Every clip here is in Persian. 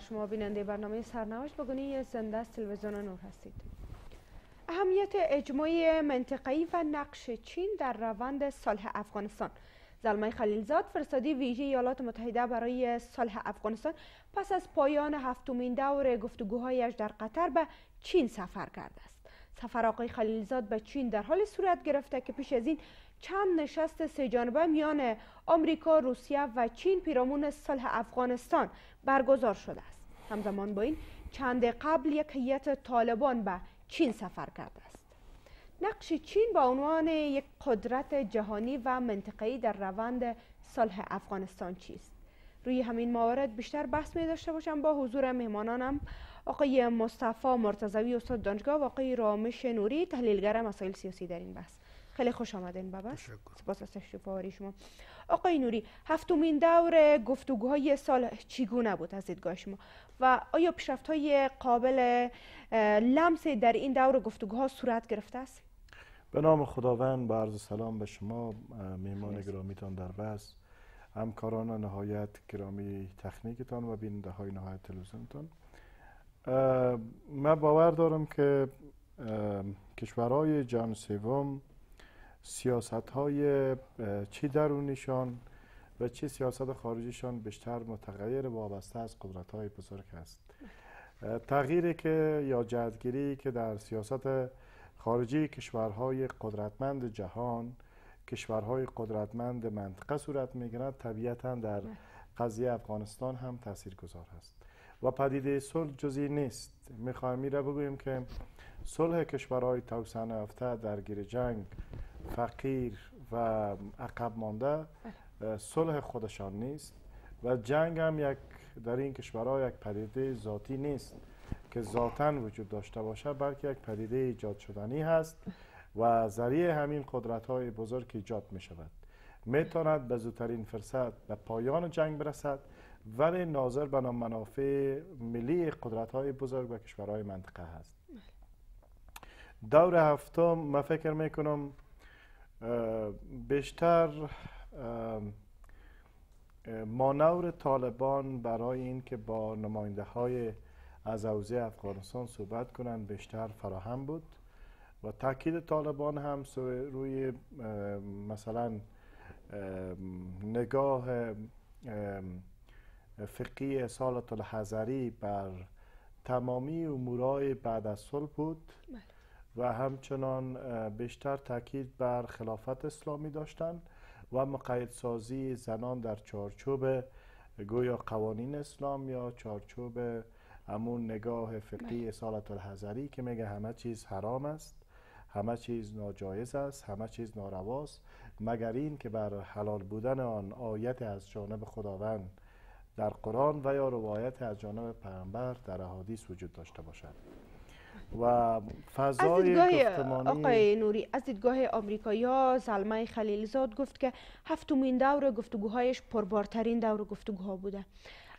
شما بیننده برنامه سرنوشت بگونی زنده از تلویزیون نور هستید. اهمیت اجماعی منطقه‌ای و نقش چین در روند صلح افغانستان. زلمه خلیلزاد فرستادی ویژه ایالات متحده برای صلح افغانستان. پس از پایان هفتمین دور گفتگوهایش در قطر به چین سفر کرده است. سفر آقای خلیلزاد به چین در حال صورت گرفته که پیش از این چند نشست سه جانبه میان آمریکا، روسیه و چین پیرامون صلح افغانستان برگزار شده است. همزمان با این چند قبل یک هیئت طالبان به چین سفر کرده است. نقش چین به عنوان یک قدرت جهانی و منطقه‌ای در روند صلح افغانستان چیست؟ روی همین موارد بیشتر بحث می داشته باشم با حضور مهمانانم آقای مصطفی مرتضوی استاد دانشگاه و آقای رامش نوری تحلیلگر مسائل سیاسی در این بحث خیلی خوش آمدین بابا. سپاس از تشریف آوری شما. آقای نوری هفتمین دور گفتگوهای سال چگونه بود از دیدگاه شما؟ و آیا پیشرفت های قابل لمس در این دور گفتگوها صورت گرفته است؟ به نام خداوند با عرض سلام به شما میهمان گرامیتان در بس. همکاران نهایت گرامی تکنیکتان و بیننده های نهایت تلویزیونتان. من باور دارم که کشورهای جان سوم سیاست های چی درونیشان و چی سیاست خارجیشان بیشتر متغیر وابسته از قدرت های بزرگ است. تغییری که یا جهتگیری که در سیاست خارجی کشورهای قدرتمند جهان کشورهای قدرتمند منطقه صورت می‌گیرد طبیعتا در قضیه افغانستان هم تاثیر گذار است و پدیده صلح جزی نیست. می‌خوایم میره بگوییم که صلح کشورهای توسعه یافته درگیر جنگ فقیر و عقب مانده صلح خودشان نیست و جنگ هم یک در این کشورها یک پدیده ذاتی نیست که ذاتا وجود داشته باشه بلکه یک پدیده ایجاد شدنی هست و ذریعه همین قدرت های بزرگ ایجاد می شود می‌تواند به زودترین فرصت به پایان جنگ برسد ولی ناظر به منافع ملی قدرت های بزرگ و کشورهای منطقه هست. دور هفتم من فکر می‌کنم بیشتر مانور طالبان برای اینکه با نماینده های از اوضاع افغانستان صحبت کنند بیشتر فراهم بود و تاکید طالبان هم روی مثلا نگاه فقی سالت الحضری بر تمامی امورای بعد از صلح بود بله. و همچنان بیشتر تاکید بر خلافت اسلامی داشتند و مقیدسازی زنان در چارچوب گویا قوانین اسلام یا چارچوب همون نگاه فقهی اصالت الحضری که میگه همه چیز حرام است همه چیز ناجایز است همه چیز نارواست مگر این که بر حلال بودن آن آیت از جانب خداوند در قرآن و یا روایت از جانب پیامبر در احادیث وجود داشته باشد. و فضای گفتمانی آقای نوری از دیدگاه آمریکایی ها زلمه خلیلزاد گفت که هفتمین دور گفتگوهایش پربارترین دور گفتگوها بوده.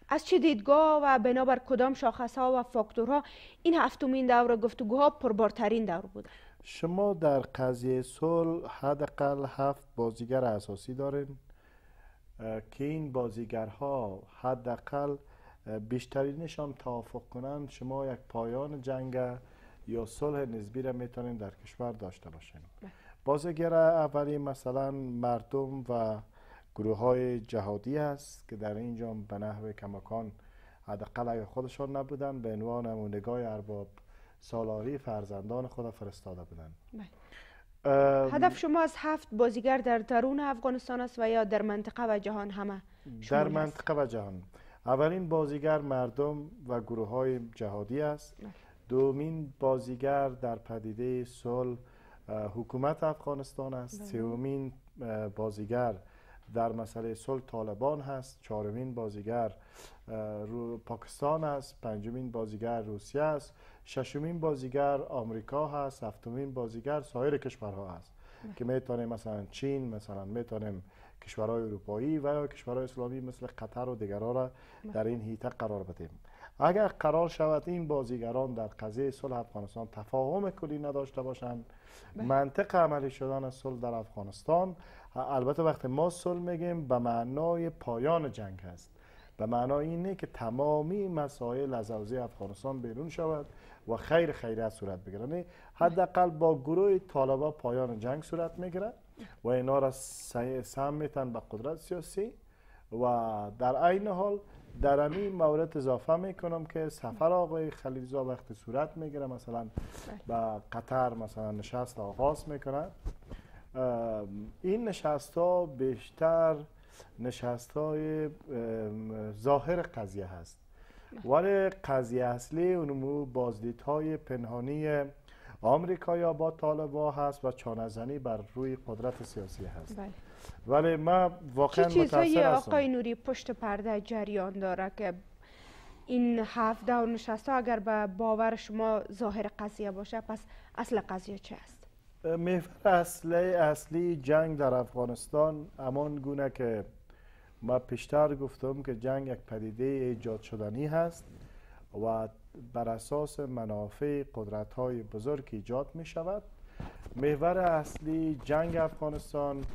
از چه دیدگاه و بنابر کدام شاخص ها و فاکتورها این هفتمین دور گفتگوها پربارترین دور بوده؟ شما در قضیه صلح حداقل هفت بازیگر اساسی دارین که این بازیگرها حداقل بیشترینشان توافق کنند. شما یک پایان جنگ یا صلح نسبی را می‌تونین در کشور داشته باشین بله. بازیگر اولی مثلا مردم و گروه های جهادی است که در اینجا به نحو کمکان حداقل اگر خودشان نبودن به عنوان نگاه ارباب سالاری فرزندان خود فرستاده بودند بله. هدف شما از هفت بازیگر در درون افغانستان است و یا در منطقه و جهان همه در منطقه و جهان اولین بازیگر مردم و گروه های جهادی است بله. دومین بازیگر در پدیده صلح حکومت افغانستان است. بله. سومین بازیگر در مسئله صلح طالبان هست. چهارمین بازیگر رو پاکستان است. پنجمین بازیگر روسیه است. ششمین بازیگر آمریکا هست. هفتمین بازیگر سایر کشورها هست که می‌تونیم مثلا چین مثلا می‌تونیم کشورهای اروپایی و یا کشورهای اسلامی مثل قطر و دیگرها را در این هیته قرار بدیم. اگر قرار شود این بازیگران در قضیه صلح افغانستان تفاهم کلی نداشته باشند بله. منطق عملی شدن صلح در افغانستان البته وقتی ما صلح میگیم به معنای پایان جنگ هست به معنای اینه که تمامی مسائل از حوزه افغانستان بیرون شود و خیر خیریت صورت بگیره یعنی حداقل با گروه طالبا پایان جنگ صورت می‌گیره و اینا را سهم میتن به قدرت سیاسی و در عین حال در این مورد اضافه می‌کنم که سفر آقای خلیلزا وقتی صورت می‌گیره مثلا به قطر مثلا نشست آغاز می‌کنه. این نشست ها بیشتر نشست های ظاهر قضیه هست. ولی قضیه اصلی اونمو بازدیدهای پنهانی آمریکا با طالبا هست و چانزنی بر روی قدرت سیاسی هست. بله. ولی ما واقعا چه آقای نوری پشت پرده جریان داره که این هفت دور نشسته اگر به باور شما ظاهر قضیه باشه پس اصل قضیه چه است؟ محور اصلی اصلی جنگ در افغانستان همان گونه که ما پیشتر گفتم که جنگ یک پدیده ایجاد شدنی هست و بر اساس منافع قدرت های بزرگ ایجاد می شود محور اصلی جنگ افغانستان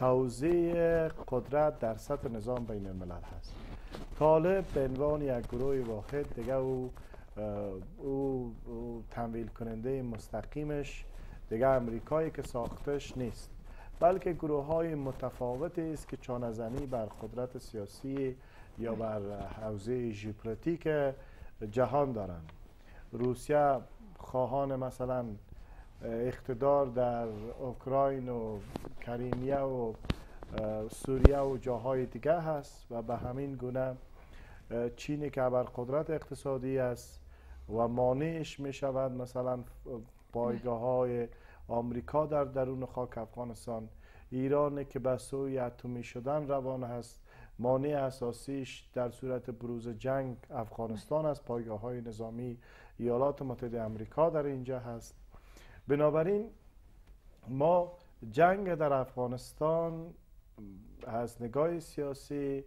توزیع قدرت در سطح نظام بین الملل هست. طالب به عنوان یک گروه واحد دیگه او, او, او تمویل کننده مستقیمش دیگه امریکایی که ساختش نیست بلکه گروه های متفاوتی است که چانزنی بر قدرت سیاسی یا بر حوزه ژئوپلیتیک جهان دارند. روسیه خواهان مثلا اقتدار در اوکراین و کریمیه و سوریه و جاهای دیگه هست و به همین گونه چینی که بر قدرت اقتصادی است و مانعش می شود مثلا پایگاه های آمریکا در درون خاک افغانستان. ایران که به سوی اتمی شدن روان هست مانع اساسیش در صورت بروز جنگ افغانستان است. پایگاه های نظامی ایالات متحده امریکا در اینجا هست. بنابراین ما جنگ در افغانستان از نگاه سیاسی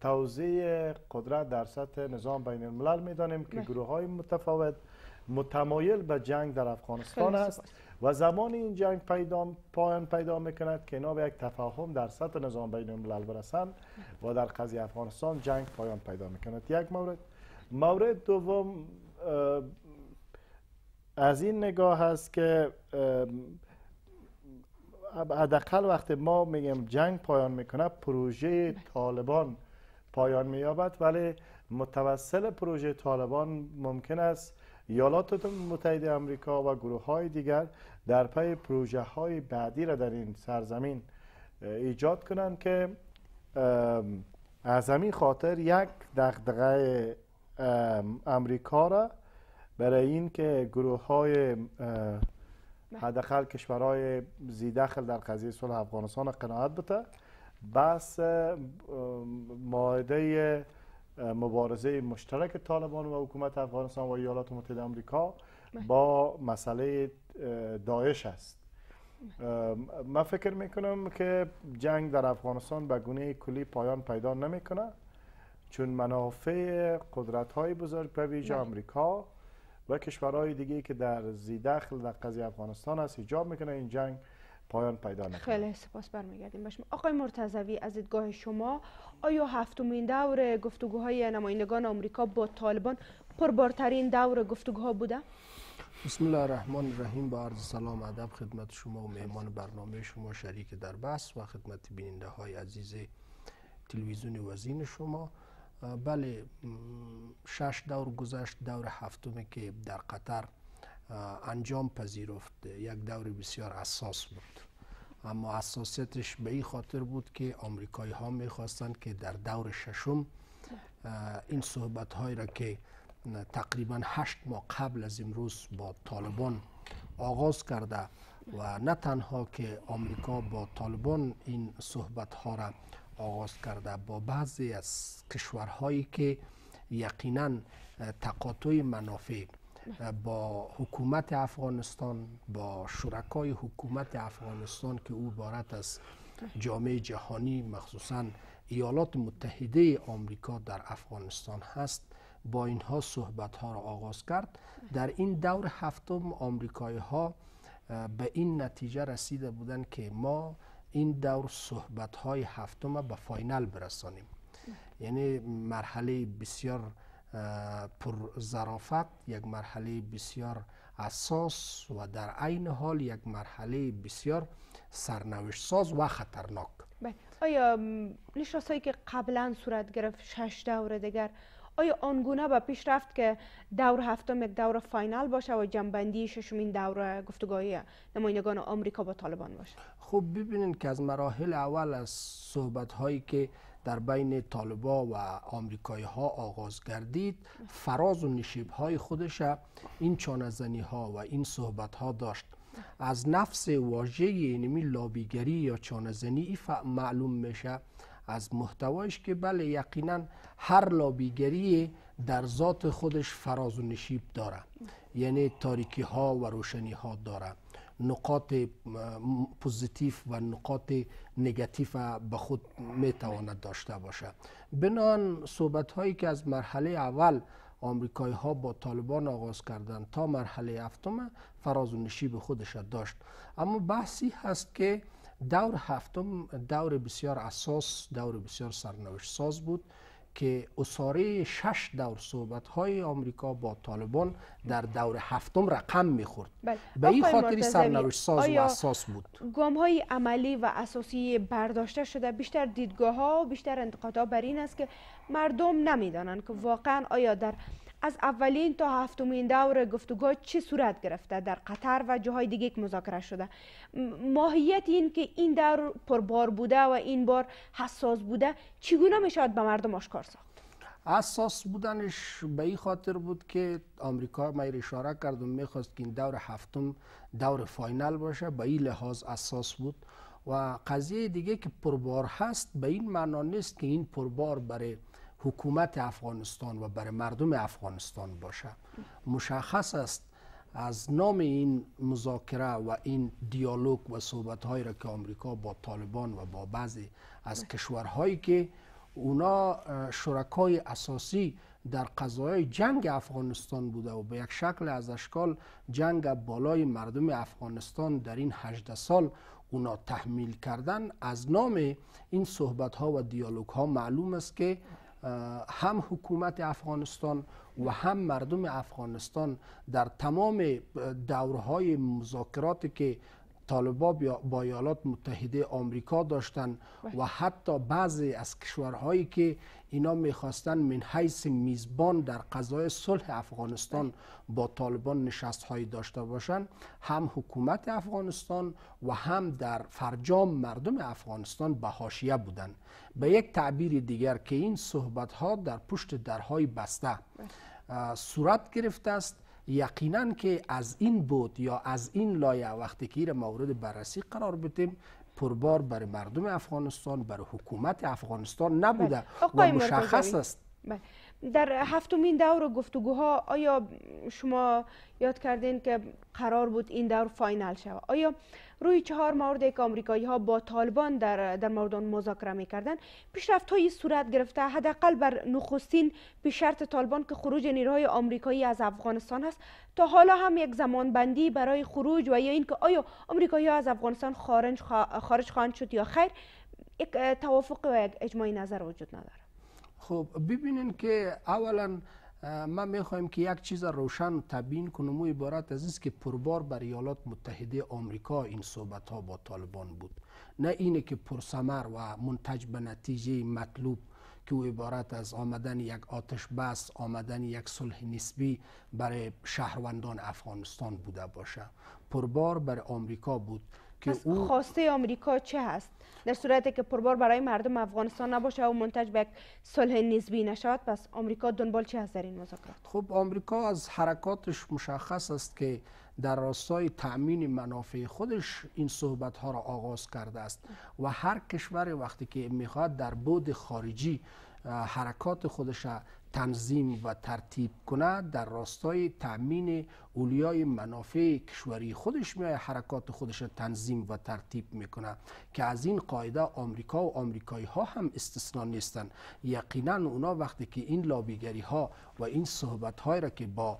توزیع قدرت در سطح نظام بین الملل می‌دانیم که گروه های متفاوت متمایل به جنگ در افغانستان است و زمان این جنگ پیدا پایان پیدا می‌کند که اینا به یک تفاهم در سطح نظام بین الملل برسند و در قضیه افغانستان جنگ پایان پیدا می‌کند یک مورد. مورد دوم از این نگاه هست که حداقل وقتی ما میگیم جنگ پایان می‌کنه پروژه طالبان پایان مییابد ولی متوسل پروژه طالبان ممکن است ایالات متحده امریکا و گروه های دیگر در پی پروژه های بعدی را در این سرزمین ایجاد کنند که از همین خاطر یک دغدغه امریکا را برای این که گروه های حداقل کشورهای زیدخل در قضیه صلح افغانستان قناعت بده بس ماهده مبارزه مشترک طالبان و حکومت افغانستان و ایالات متحده آمریکا بله. با مسئله داعش است من فکر می‌کنم که جنگ در افغانستان به گونه کلی پایان پیدا نمی‌کنه چون منافع قدرت های بزرگ به ویژه بله. آمریکا و کشورهای دیگه که در زیدخل در قضیه افغانستان است ایجاب می‌کنه. این جنگ پایان پیدا نکنه. خیلی سپاس برمیگردیم. باشم آقای مرتضوی از دیدگاه شما آیا هفتمین دور گفتگوهای نمایندگان آمریکا با طالبان پربارترین دور گفتگوها بوده؟ بسم الله الرحمن الرحیم با عرض سلام ادب خدمت شما و مهمان برنامه شما شریک در بحث و خدمت بیننده های عزیز تلویزیون وزین شما. بله شش دور گذشت دور هفتم که در قطر انجام پذیرفت. یک دور بسیار اساس بود. اما اساسیتش به این خاطر بود که آمریکایی ها می‌خواستند که در دور ششم این صحبت هایی را که تقریبا هشت ماه قبل از امروز با طالبان آغاز کرده و نه تنها که آمریکا با طالبان این صحبت ها را آغاز کرده. با بعضی از کشورهایی که یقینا تقاطع منافع با حکومت افغانستان با شرکای حکومت افغانستان که او عبارت از جامعه جهانی مخصوصا ایالات متحده آمریکا در افغانستان هست با اینها صحبت ها را آغاز کرد. در این دور هفتم آمریکایی ها به این نتیجه رسیده بودند که ما این دور صحبت های هفتم به فاینال برسانیم. یعنی مرحله بسیار پر ظرافت یک مرحله بسیار اساس و در عین حال یک مرحله بسیار سرنوشت ساز و خطرناک. بله. آیا نشست که قبلا صورت گرفت شش دور دیگر آیا آنگونه به پیش رفت که دور هفتم یک دور فاینال باشه و جنبندی ششمین دور گفتگوی نمایندگان آمریکا با طالبان باشه؟ خب ببینید که از مراحل اول از صحبت هایی که در بین طالبا و آمریکایی ها آغاز گردید فراز و نشیب های خودش این چانزنی ها و این صحبت ها داشت. از نفس واژه اینمی لابیگری یا چانزنی معلوم میشه از محتوایش که بله یقینا هر لابیگری در ذات خودش فراز و نشیب داره. یعنی تاریکی ها و روشنی ها داره. نقاط پوزیتیو و نقاط نگاتیو به خود می‌تواند داشته باشه بنان صحبت هایی که از مرحله اول آمریکایی ها با طالبان آغاز کردند تا مرحله هفتم فراز و نشیب خودش داشت. اما بحثی هست که دور هفتم دور بسیار اساس دور بسیار سرنوشت ساز بود. که اصاره شش دور صحبت های آمریکا با طالبان در دور هفتم رقم می‌خورد بله. به این خاطری سرنوشت ساز و اساس بود گام های عملی و اساسی برداشته شده بیشتر دیدگاه ها و بیشتر انتقادها بر این است که مردم نمی‌دانند که واقعا آیا در از اولین تا هفتمین دور گفتگو چه صورت گرفته؟ در قطر و جاهای دیگه که مذاکره شده. ماهیت این که این دور پربار بوده و این بار حساس بوده چگونه می‌شود به مردم آشکار ساخت؟ اساس بودنش به این خاطر بود که آمریکا ما اشاره کرد و می‌خواست که این دور هفتم دور فاینال باشه. به این لحاظ اساس بود. و قضیه دیگه که پربار هست به این معنا نیست که این پربار برای حکومت افغانستان و برای مردم افغانستان باشه. مشخص است از نام این مذاکره و این دیالوگ و صحبت هایی را که آمریکا با طالبان و با بعضی از کشورهایی که اونا شرکای اساسی در قضایای جنگ افغانستان بوده و به یک شکل از اشکال جنگ بالای مردم افغانستان در این 18 سال اونا تحمیل کردن از نام این صحبت ها و دیالوگ ها معلوم است که هم حکومت افغانستان و هم مردم افغانستان در تمام دورهای مذاکراتی که طالبا با ایالات متحده آمریکا داشتن و حتی بعضی از کشورهایی که اینا می‌خواستن من حیث میزبان در قضای صلح افغانستان با طالبان نشست هایی داشته باشند هم حکومت افغانستان و هم در فرجام مردم افغانستان به حاشیه بودند به یک تعبیر دیگر که این صحبت ها در پشت درهای بسته صورت گرفته است یقینا که از این بود یا از این لایه وقتی که مورد بررسی قرار بدیم پربار برای مردم افغانستان برای حکومت افغانستان نبوده بله. و مشخص است بله. در هفتمین دور گفتگوها آیا شما یاد کردین که قرار بود این دور فاینال شود؟ آیا روی چهار مورد که آمریکایی ها با طالبان در در مورد مذاکره می‌کردن پیشرفت های صورت گرفته حداقل بر نخستین به شرط طالبان که خروج نیروهای آمریکایی از افغانستان است تا حالا هم یک زمان بندی برای خروج و یا اینکه آیا آمریکایی ها از افغانستان خارج خواهند شد یا خیر یک توافق و یک اجماعی نظر وجود نداره خب ببینین که اولا ما می‌خوایم که یک چیز روشن تبیین کنم. و عبارت از است که پربار بر ایالات متحده آمریکا این صحبت ها با طالبان بود. نه اینه که پرسمر و منتج به نتیجه مطلوب که او عبارت از آمدن یک آتش بس آمدن یک صلح نسبی برای شهروندان افغانستان بوده باشه. پربار بر آمریکا بود. که او خواسته آمریکا چه هست؟ در صورتی که پربار برای مردم افغانستان نباشه و منتج به صلح نسبی نشود پس آمریکا دنبال چه هست در این مذاکرات؟ خب آمریکا از حرکاتش مشخص است که در راستای تأمین منافع خودش این صحبت ها را آغاز کرده است و هر کشور وقتی که می‌خواد در بود خارجی حرکات خودش تنظیم و ترتیب کنه در راستای تأمین اولیای منافع کشوری. خودش میای حرکات خودش تنظیم و ترتیب می‌کنه که از این قاعده آمریکا و آمریکایی ها هم استثنا نیستن یقینا اونا وقتی که این لابیگری ها و این صحبت های را که با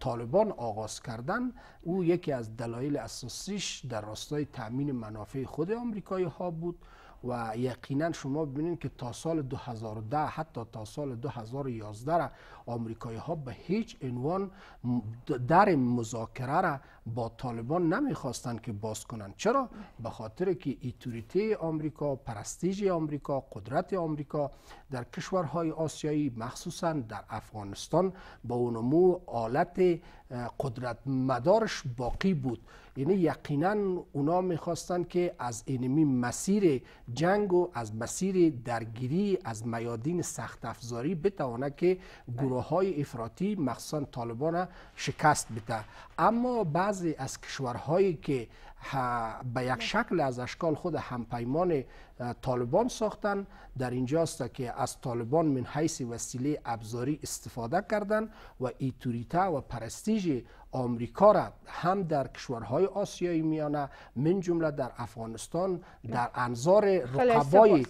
طالبان آغاز کردن او یکی از دلایل اساسیش در راستای تأمین منافع خود آمریکایی ها بود. و یقینا شما ببینید که تا سال 2010 حتی تا سال 2011 را آمریکایی ها به هیچ عنوان در مذاکره را با طالبان نمی‌خواستند که باز کنند. چرا؟ به خاطر که ایتوریته آمریکا پرستیژ آمریکا قدرت آمریکا در کشورهای آسیایی مخصوصا در افغانستان با اونمو آلت قدرت مدارش باقی بود. یعنی یقینا اونا می‌خواستند که از اینمی مسیر جنگ و از مسیر درگیری از میادین سخت افزاری بتوانه که گروه های افراطی مخصوصا طالبان شکست بده. اما بعضی از کشورهایی که به یک شکل از اشکال خود همپیمان طالبان ساختن. در اینجاست که از طالبان من حیث وسیله ابزاری استفاده کردن و ایتوریته و پرستیژ آمریکا را هم در کشورهای آسیایی میانه من جمله در افغانستان در انظار رقبای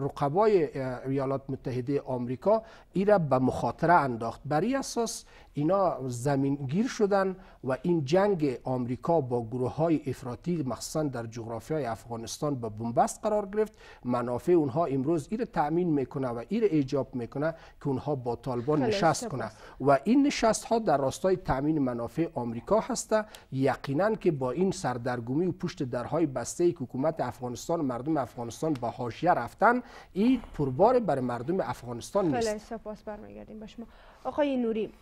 رقبای ایالات متحده آمریکا ای را به مخاطره انداخت. بر اساس اینا زمینگیر شدن و این جنگ آمریکا با گروه های افراطی مخصوصا در جغرافی های افغانستان به بنبست قرار گرفت. منافع اونها امروز این تأمین می‌کنه و این ایجاب می‌کنه که اونها با طالبان نشست کنه. و این نشست ها در راستای تأمین منافع آمریکا هسته. یقینا که با این سردرگمی و پشت درهای بسته ای که حکومت افغانستان و مردم افغانستان به حاشیه رفتن این پربار بر مردم افغانستان نیست. خیلی سپاس برمیگردیم به شما. آقای نوری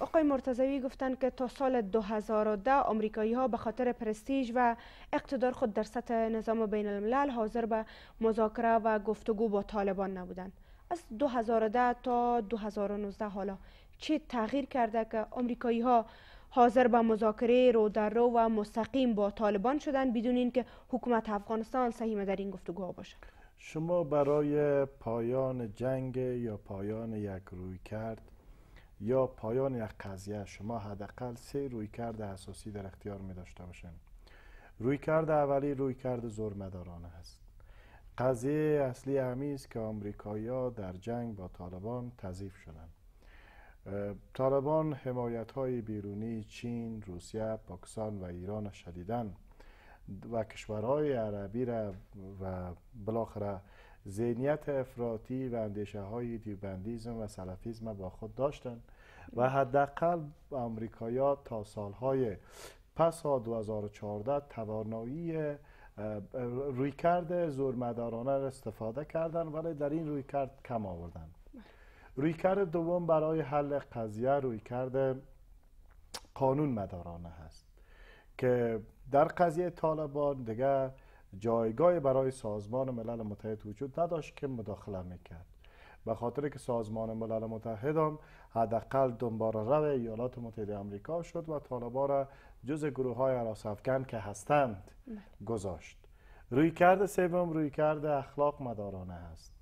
آقای مرتضوی گفتند که تا سال 2010 آمریکایی ها به خاطر پرستیژ و اقتدار خود در سطح نظام بین الملل حاضر به مذاکره و گفتگو با طالبان نبودند. از 2010 تا 2019 حالا چه تغییر کرده که آمریکایی ها حاضر به مذاکره رو در رو و مستقیم با طالبان شدن بدون اینکه حکومت افغانستان سهیم در این گفتگوها باشه شما برای پایان جنگ یا پایان یک روی کرد یا پایان یک قضیه شما حداقل سه روی کرد اساسی در اختیار می داشته باشین. روی کرد اولی روی کرد زرمدارانه است. قضیه اصلی همی است که آمریکایی‌ها در جنگ با طالبان تضیف شدند. طالبان حمایت های بیرونی چین، روسیه، پاکستان و ایران شدیدن و کشورهای عربی را و بالاخره ذهنیت افراطی و اندیشه های دیوبندیزم و سلفیزم با خود داشتند و حداقل آمریکایا تا سالهای پس 2014 توانایی رویکرد زورمدارانه را استفاده کردند ولی در این رویکرد کم آوردن رویکرد دوم برای حل قضیه رویکرد قانون مدارانه هست که در قضیه طالبان دیگه جایگاه برای سازمان ملل متحد وجود نداشت که مداخله می‌کرد. به خاطر که سازمان ملل متحد هم حداقل دنبال رو ایالات متحده آمریکا شد و طالبان را جز گروه های افکن که هستند گذاشت. روی کرده سوم روی کرده اخلاق مدارانه است.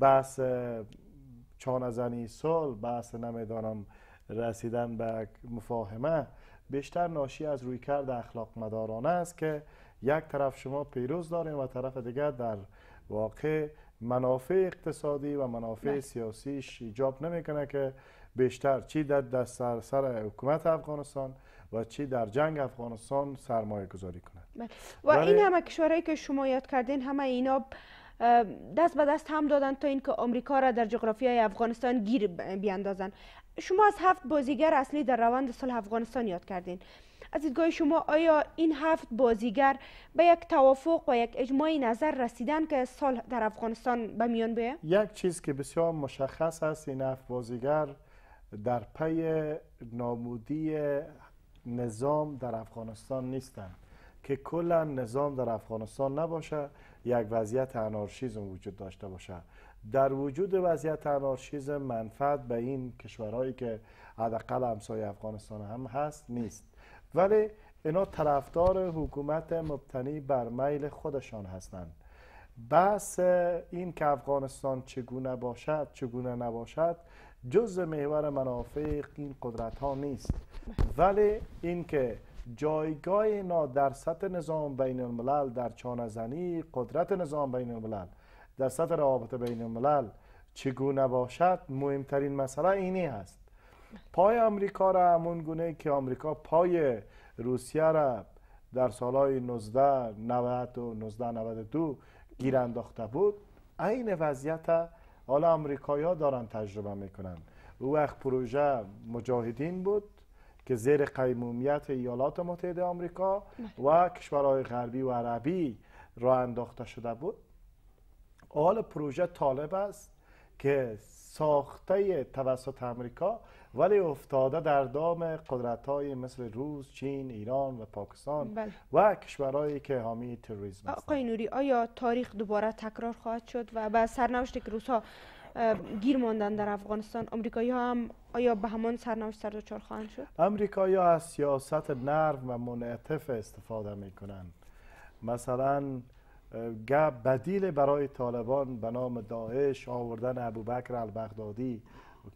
بحث چانزنی سال بحث نمی‌دانم رسیدن به مفاهمه بیشتر ناشی از روی کرده اخلاق مدارانه است که یک طرف شما پیروز داریم و طرف دیگر در واقع منافع اقتصادی و منافع بله. سیاسیش ایجاب نمی‌کنه که بیشتر چی در دست سر, سر حکومت افغانستان و چی در جنگ افغانستان سرمایه گذاری کند بله. و این همه کشورهایی که شما یاد کردین همه اینا دست به دست هم دادن تا اینکه آمریکا را در جغرافیای افغانستان گیر بیاندازن شما از هفت بازیگر اصلی در روند صلح افغانستان یاد کردین از دیدگاه شما آیا این هفت بازیگر به یک توافق و یک اجماع نظر رسیدن که سال در افغانستان به میان بیه؟ یک چیز که بسیار مشخص است این هفت بازیگر در پی نامودی نظام در افغانستان نیستند که کلا نظام در افغانستان نباشه یک وضعیت انارشیزم وجود داشته باشه در وجود وضعیت انارشیزم منفعت به این کشورهایی که حداقل همسایه افغانستان هم هست نیست ولی اینا طرفدار حکومت مبتنی بر میل خودشان هستند. بحث این که افغانستان چگونه باشد چگونه نباشد جز محور منافع این قدرت ها نیست. ولی اینکه جایگاه اینا در سطح نظام بین الملل در چانزنی قدرت نظام بین الملل در سطح روابط بین الملل چگونه باشد مهمترین مسئله اینی هست. پای آمریکا را همون گونه که آمریکا پای روسیه را در سالهای 19 90 و 19 92 گیر انداخته بود. عین وضعیت حالا امریکایی ها دارن تجربه می‌کنن. او وقت پروژه مجاهدین بود که زیر قیمومیت ایالات متحده آمریکا و کشورهای غربی و عربی را انداخته شده بود. حال پروژه طالب است که ساخته توسط امریکا ولی افتاده در دام قدرت های مثل روس، چین، ایران و پاکستان بله. و کشورهایی که حامی تروریسم هستند. آقای نوری آیا تاریخ دوباره تکرار خواهد شد و به سرنوشتی که روسا اه، گیر ماندن در افغانستان آمریکایی ها هم آیا به همان سرنوشت سر دچار خواهند شد؟ امریکایی ها از سیاست نرم و منعطف استفاده می کنند مثلا بدیل برای طالبان به نام داعش آوردن ابوبکر البغدادی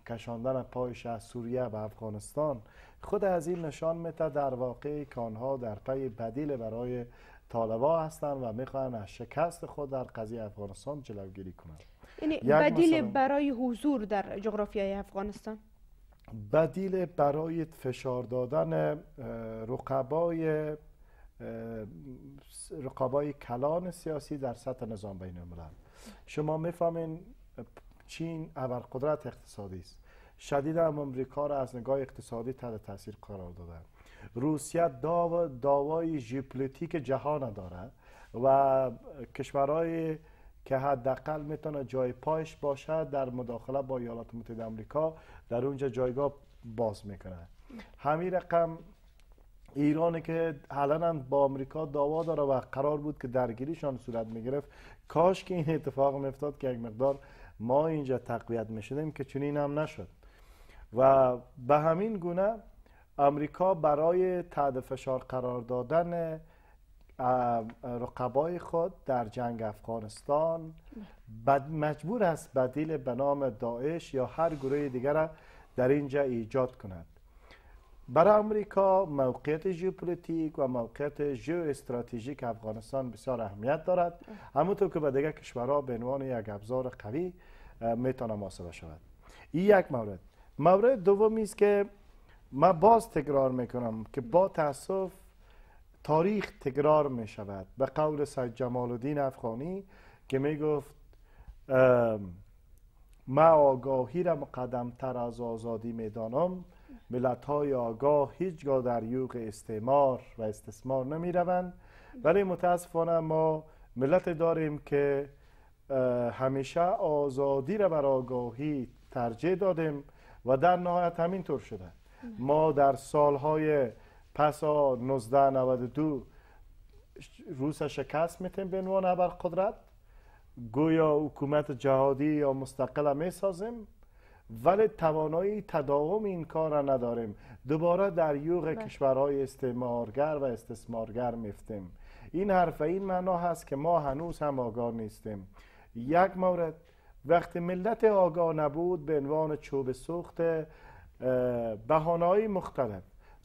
کشاندن پایش از سوریه و افغانستان خود از این نشان میده در واقع که آنها در پی بدیل برای طالبا هستند و می‌خواهند از شکست خود در قضیه افغانستان جلوگیری کنند. یعنی بدیل برای حضور در جغرافیای افغانستان؟ بدیل برای فشار دادن رقبای رقبای کلان سیاسی در سطح نظام بین الملل شما می‌فهمین چین ابرقدرت اقتصادی است. شدید هم امریکا را از نگاه اقتصادی تحت تاثیر قرار داده روسیه داوا داوای ژئوپلیتیک جهان داره و کشورهای که حداقل می‌تونه جای پایش باشه در مداخله با ایالات متحده آمریکا در اونجا جایگاه باز می‌کنه. همین رقم ایرانی که علنا با آمریکا دعوا داره و قرار بود که درگیریشان صورت می‌گرفت کاش که این اتفاق میافتاد که یک مقدار ما اینجا تقویت می‌شدیم که چنین هم نشد. و به همین گونه امریکا برای تحت فشار قرار دادن رقبای خود در جنگ افغانستان مجبور است بدیل به نام داعش یا هر گروه دیگر را در اینجا ایجاد کند. برای امریکا موقعیت ژئوپلیتیک و موقعیت ژئو استراتژیک افغانستان بسیار اهمیت دارد. همونطور که به دیگر کشورها به عنوان یک ابزار قوی می‌تونه محاسبه شود. این یک مورد. مورد دومی است که من باز تکرار می‌کنم که با تاسف تاریخ تکرار می شود به قول سید جمال الدین افغانی که می گفت ما آگاهی را مقدم تر از آزادی می دانم ملت های آگاه هیچگاه در یوغ استعمار و استثمار نمی روند ولی متاسفانه ما ملت داریم که همیشه آزادی را بر آگاهی ترجیح دادیم و در نهایت همینطور شده. ما در سالهای پسا 1992 ش- روس شکست میتیم به عنوان ابرقدرت؟ گویا حکومت جهادی یا مستقل می سازیم ولی توانایی تداوم این کار را نداریم. دوباره در یوغ بله. کشورهای استعمارگر و استثمارگر میفتیم. این حرف این معنا هست که ما هنوز هم آگاه نیستیم. یک مورد وقتی ملت آگاه نبود به عنوان چوب سوخت بهانه‌های مختلف.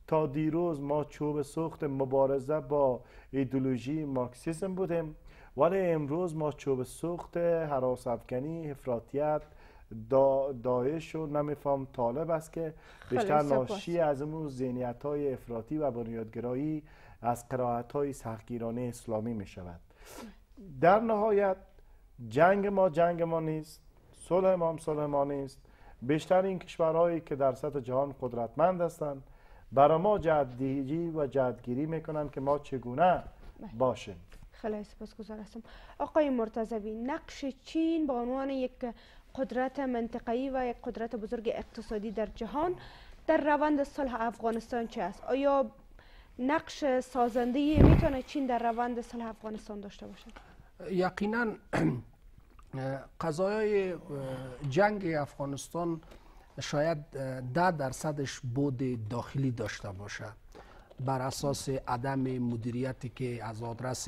تا دیروز ما چوب سوخت مبارزه با ایدولوژی مارکسیسم بودیم. ولی امروز ما چوب سوخت حراس افکنی افراطیت دا داعش و نمیفهم. طالب است که بیشتر. ناشی از اون ذهنیت های افراطی و بنیادگرایی از قرائت های سختگیرانه اسلامی می شود در نهایت جنگ ما جنگ ما نیست صلح ما هم صلح ما نیست. بیشتر این کشورهایی که در سطح جهان قدرتمند هستند برای ما جدگیری و جدگیری می‌کنن که ما چگونه باشیم. خیلی سپاسگزار هستم. آقای مرتضوی نقش چین به عنوان یک قدرت منطقه‌ای و یک قدرت بزرگ اقتصادی در جهان. در روند صلح افغانستان چه است؟ آیا نقش سازنده می‌تونه چین در روند صلح افغانستان داشته باشد یقینا قضایای جنگ افغانستان شاید ده درصدش بود داخلی داشته باشد. بر اساس عدم مدیریتی که از آدرس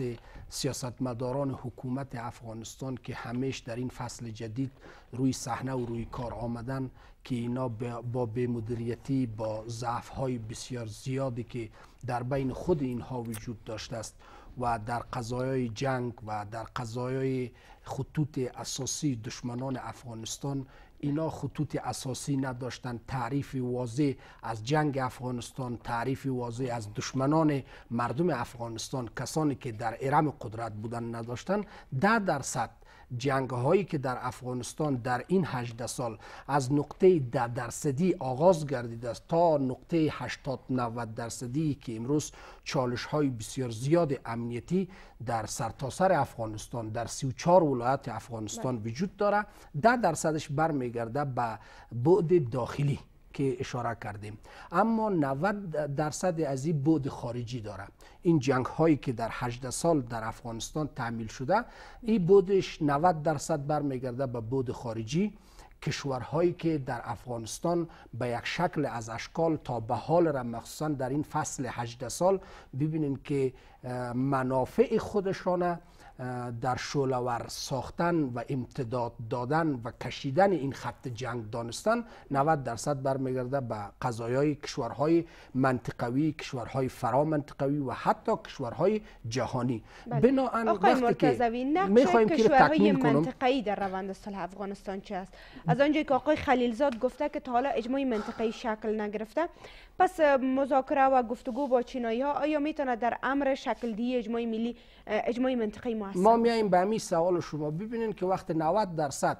سیاستمداران حکومت افغانستان که همیش در این فصل جدید روی صحنه و روی کار آمدن که اینا با مدیریتی با ضعف های بسیار زیادی که در بین خود اینها وجود داشته است و در قضایای جنگ و در قضایای خطوط اساسی دشمنان افغانستان اینا خطوط اساسی نداشتن تعریف واضح از جنگ افغانستان تعریف واضح از دشمنان مردم افغانستان کسانی که در ارم قدرت بودن نداشتن. ده درصد جنگ هایی که در افغانستان در این 18 سال از نقطه ده درصدی آغاز گردیده است تا نقطه 80 90 درصدی که امروز چالش های بسیار زیاد امنیتی در سرتاسر سر افغانستان در 34 ولایت افغانستان بله. وجود داره ده درصدش برمیگرده به بعد داخلی که اشاره کردیم. اما 90 درصد از این بود خارجی داره. این جنگ هایی که در 18 سال در افغانستان تعمیل شده این بودش 90 درصد برمیگرده به بود خارجی. کشورهایی که در افغانستان به یک شکل از اشکال تا به حال را مخصوصا در این فصل 18 سال ببینین که منافع خودشانه در شولور ساختن و امتداد دادن و کشیدن این خط جنگ دانستن 90 درصد برمیگرده به قضایای کشورهای منطقوی کشورهای فرا منطقوی و حتی کشورهای جهانی. بله. آقای مرتضوی نقش کشورهای منطقه‌ای در روند صلح افغانستان چه است؟ از آنجایی که آقای خلیلزاد گفته که تا حالا اجماع منطقه‌ای شکل نگرفته پس مذاکره و گفتگو با چینایی ها آیا می‌تونه در امر شکل دی اجماع ملی اجماع منطقه موثر ما میایم به همین سوال شما. ببینید که وقت 90 درصد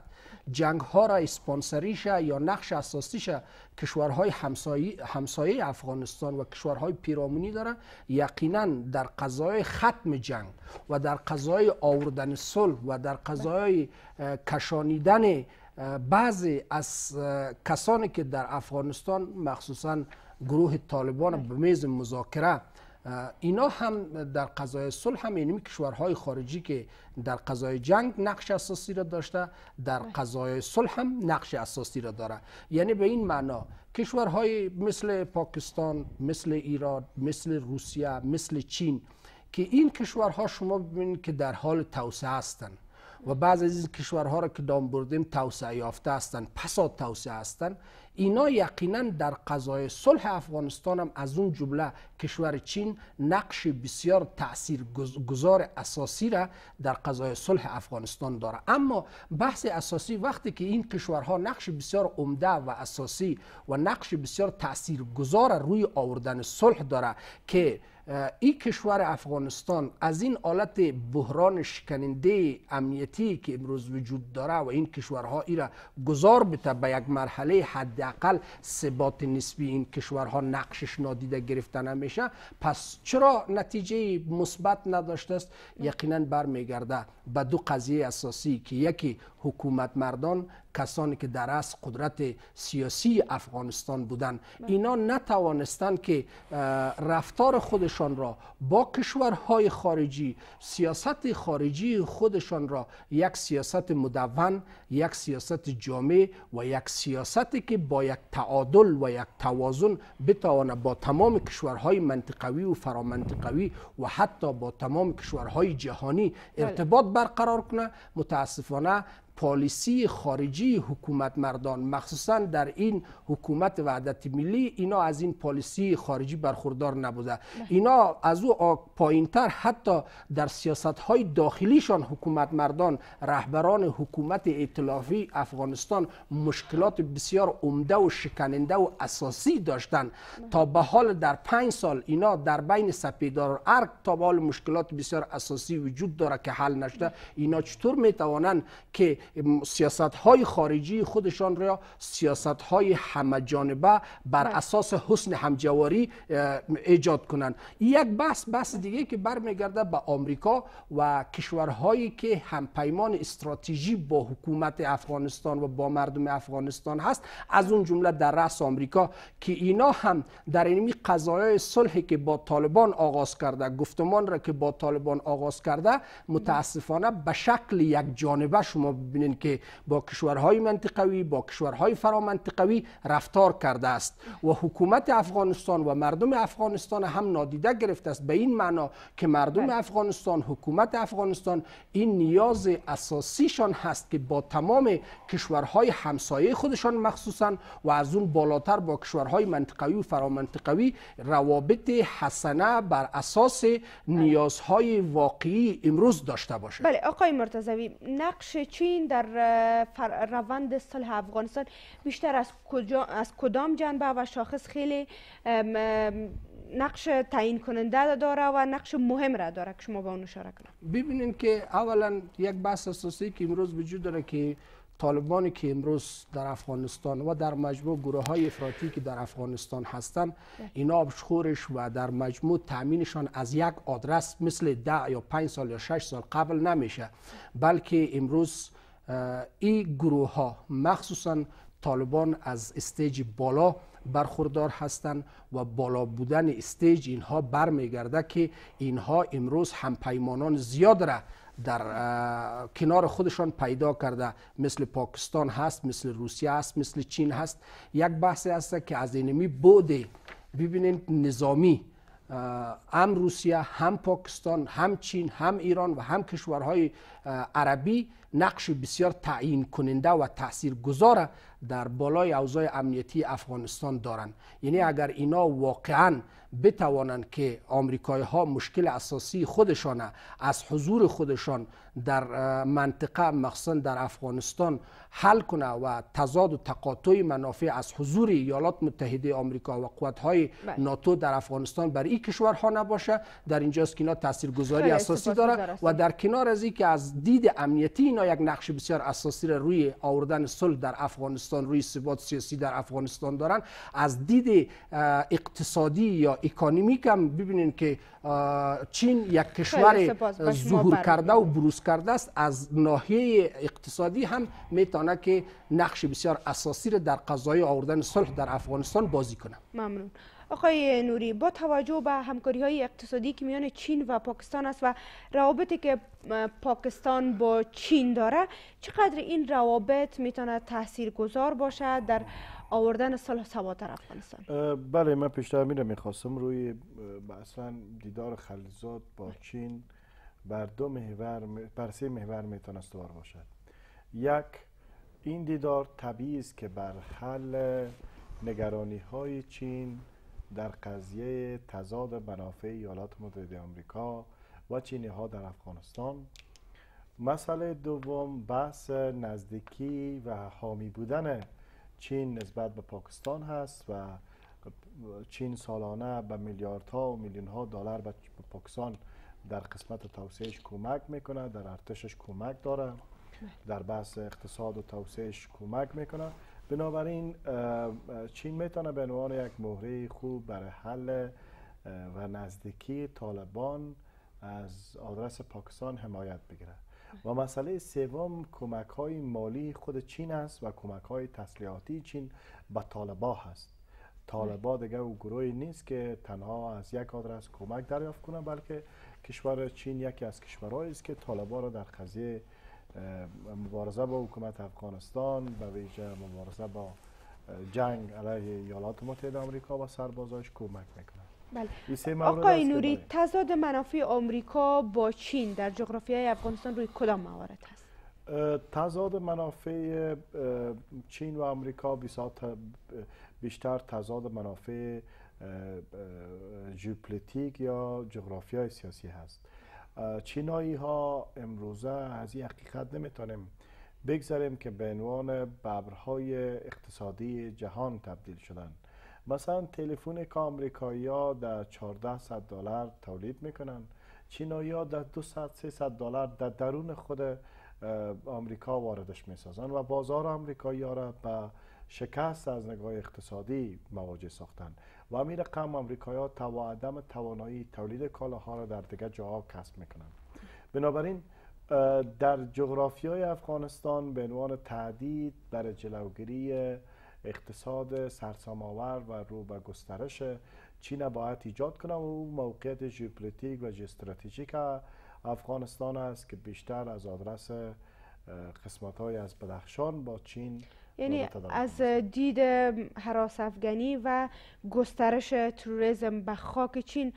جنگ ها را اسپانسریش یا نقش اساسیش کشورهای همسایه, همسایه افغانستان و کشورهای پیرامونی داره. یقینا در قضای ختم جنگ و در قضای آوردن صلح و در قضای کشانیدن بعضی از کسانی که در افغانستان مخصوصا گروه طالبان به میز مذاکره اینا هم در قضای صلح هم یعنی کشورهای خارجی که در قضای جنگ نقش اساسی را داشته در بله. قضای صلح هم نقش اساسی را داره. یعنی به این معنا کشورهای مثل پاکستان مثل ایران مثل روسیه مثل چین که این کشورها شما ببینید که در حال توسعه هستند و بعض از این کشورها را که دام بردیم توسعه یافته هستند پسا توسعه هستند اینا یقینا در قضای صلح افغانستان هم از اون جمله کشور چین نقش بسیار تأثیر گذار اساسی را در قضای صلح افغانستان داره. اما بحث اساسی وقتی که این کشورها نقش بسیار عمده و اساسی و نقش بسیار تأثیر گذار روی آوردن صلح داره که این کشور افغانستان از این حالت بحران شکننده امنیتی که امروز وجود داره و این کشورها ای را گذار بته به یک مرحله حداقل ثبات نسبی این کشورها نقشش نادیده گرفته نمیشه پس چرا نتیجه مثبت نداشته است؟ یقینا برمیگرده به دو قضیه اساسی که یکی حکومت مردان کسانی که در از قدرت سیاسی افغانستان بودند اینا نتوانستند که رفتار خودشان را با کشورهای خارجی سیاست خارجی خودشان را یک سیاست مدون یک سیاست جامع و یک سیاستی که با یک تعادل و یک توازن بتواند با تمام کشورهای منطقوی و فرامنطقوی و حتی با تمام کشورهای جهانی بله. ارتباط برقرار کنه. متاسفانه پالیسی خارجی حکومت مردان مخصوصا در این حکومت وحدت ملی اینا از این پالیسی خارجی برخوردار نبوده. اینا از او پایینتر حتی در سیاست های داخلیشان حکومت مردان رهبران حکومت ائتلافی افغانستان مشکلات بسیار عمده و شکننده و اساسی داشتند تا به حال در پنج سال اینا در بین سپیدار و ارگ تا به حال مشکلات بسیار اساسی وجود داره که حل نشده. اینا چطور می‌توانند که سیاست های خارجی خودشان را سیاست های همه جانبه بر بله. اساس حسن همجواری ایجاد کنند یک بحث بحث دیگه که برمیگرده به آمریکا و کشورهایی که هم پیمان استراتژی با حکومت افغانستان و با مردم افغانستان هست از اون جمله در رأس آمریکا که اینا هم در این قضایای صلحی که با طالبان آغاز کرده گفتمان را که با طالبان آغاز کرده متاسفانه به شکل یک جانبه شما ببینین که با کشورهای منطقوی با کشورهای فرامنطقوی رفتار کرده است. و حکومت افغانستان و مردم افغانستان هم نادیده گرفته است. به این معنا که مردم بله. افغانستان حکومت افغانستان این نیاز اساسیشان هست که با تمام کشورهای همسایه خودشان مخصوصا و از اون بالاتر با کشورهای منطقوی و فرامنطقوی روابط حسنه بر اساس نیازهای واقعی امروز داشته باشه بله آقای مرتضوی نقش چین در روند صلح افغانستان بیشتر از, کجا، از کدام جنبه و شاخص خیلی نقش تعیین کننده داره و نقش مهم را داره که شما با اون اشاره کنم. ببینید که اولا یک بحث اساسی که امروز وجود داره که طالبانی که امروز در افغانستان و در مجموع گروه های افراطی که در افغانستان هستند اینا آبشخورش و در مجموع تامینشان از یک آدرس مثل ده یا پنج سال یا شش سال قبل نمیشه. بلکه امروز این گروه ها مخصوصا طالبان از stage بالا برخوردار هستند و بالا بودن stage اینها برمیگرده که اینها امروز همپیمانان زیاد را در کنار خودشان پیدا کرده. مثل پاکستان هست مثل روسیه هست مثل چین هست. یک بحث هست که از اینمی بعد ببینید نظامی هم روسیه هم پاکستان هم چین هم ایران و هم کشورهای عربی نقش بسیار تعیین کننده و تأثیر گذاره در بالای اوضاع امنیتی افغانستان دارند. یعنی اگر اینا واقعا بتوانند که آمریکایی ها مشکل اساسی خودشان از حضور خودشان در منطقه مخصوصا در افغانستان حل کنه و تضاد و تقاطع منافع از حضور ایالات متحده آمریکا و قوت‌های بله. ناتو در افغانستان بر این کشورها نباشه. در اینجاست که اینا تاثیرگذاری اساسی داره و در کنار از که از دید امنیتی اینا یک نقش بسیار اساسی را روی آوردن صلح در افغانستان روی ثبات سیاسی در افغانستان دارن از دید اقتصادی یا اکانومیک هم ببینید که چین یک کشور ظهور کرده و بروز کرده است از ناحیه اقتصادی هم می‌تونه که نقش بسیار اساسی را در قضای آوردن صلح در افغانستان بازی کنه. ممنون. آقای نوری با توجه به همکاری های اقتصادی که میان چین و پاکستان است و روابطی که پاکستان با چین داره چقدر این روابط می‌تونه تاثیر گذار باشد در آوردن صلح ثبات در افغانستان؟ بله من پیشتر میره می‌خواستم روی اصلا دیدار خلیزات با چین بر دو محور بر سه محور می‌تونه استوار باشد. یک این دیدار طبیعی است که بر حل نگرانی های چین در قضیه تضاد منافع ایالات متحده آمریکا و چینی ها در افغانستان. مسئله دوم بحث نزدیکی و حامی بودن چین نسبت به پاکستان هست و چین سالانه به میلیاردها و میلیون ها دلار به پاکستان در قسمت توسعهش کمک می‌کنه در ارتشش کمک داره در بحث اقتصاد و توسعهش کمک می‌کنه. بنابراین چین می‌تونه به عنوان یک مهره خوب برای حل و نزدیکی طالبان از آدرس پاکستان حمایت بگیره. و مسئله سوم کمک های مالی خود چین است و کمک های تسلیحاتی چین به طالبا هست. طالبا دیگه او گروهی نیست که تنها از یک آدرس کمک دریافت کنه بلکه کشور چین یکی از کشورهایی است که طالبا را در قضیه مبارزه با حکومت افغانستان به ویژه مبارزه با جنگ علیه ایالات متحده آمریکا و سربازاش کمک می‌کنه. بله. آقای نوری تضاد منافع آمریکا با چین در جغرافیای افغانستان روی کدام موارد هست؟ تضاد منافع چین و آمریکا بیشتر تضاد منافع ژئوپلیتیک یا جغرافیای سیاسی هست. چینایی ها امروزه از این حقیقت نمی‌تونیم بگذاریم که به عنوان ببرهای اقتصادی جهان تبدیل شدن. مثلا تلفن که آمریکایی ها در 14 دلار تولید می‌کنن چینایی ها در 200 300 دلار در درون خود آمریکا واردش می‌سازن و بازار آمریکایی ها را به شکست از نگاه اقتصادی مواجه ساختن. و امیر رقم امریکایی ها تو عدم توانایی تولید کالاها را در دیگر جاها کسب می‌کنن بنابراین در جغرافیای افغانستان به عنوان تعدید برای جلوگیری اقتصاد سرسام‌آور و رو به گسترش چین باید ایجاد کنه و موقعیت ژئوپلیتیک و استراتژیک افغانستان است که بیشتر از آدرس قسمت های از بدخشان با چین یعنی از دید حراس افغانی و گسترش تروریسم به خاک چین